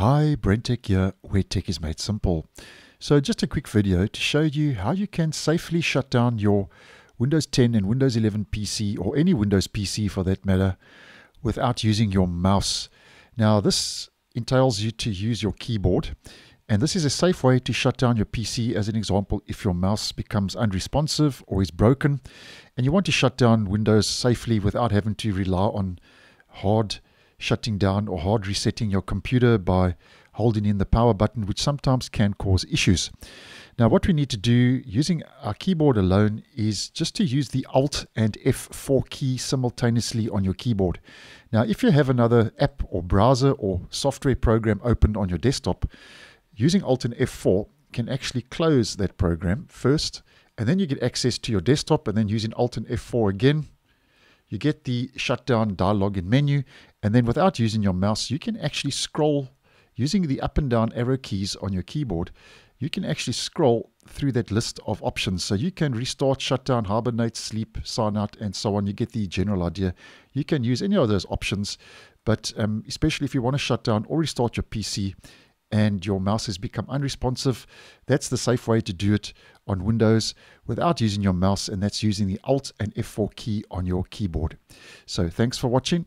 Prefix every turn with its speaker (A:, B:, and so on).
A: Hi, Brentech here, where tech is made simple. So just a quick video to show you how you can safely shut down your Windows 10 and Windows 11 PC, or any Windows PC for that matter, without using your mouse. Now this entails you to use your keyboard, and this is a safe way to shut down your PC, as an example, if your mouse becomes unresponsive or is broken, and you want to shut down Windows safely without having to rely on hard shutting down or hard resetting your computer by holding in the power button, which sometimes can cause issues. Now, what we need to do using our keyboard alone is just to use the Alt and F4 key simultaneously on your keyboard. Now, if you have another app or browser or software program open on your desktop, using Alt and F4 can actually close that program first, and then you get access to your desktop, and then using Alt and F4 again, you get the shutdown dialog in menu, and then without using your mouse, you can actually scroll using the up and down arrow keys on your keyboard. You can actually scroll through that list of options. So you can restart, shut down, hibernate, sleep, sign out, and so on. You get the general idea. You can use any of those options, but um, especially if you want to shut down or restart your PC, and your mouse has become unresponsive, that's the safe way to do it on Windows without using your mouse, and that's using the Alt and F4 key on your keyboard. So thanks for watching,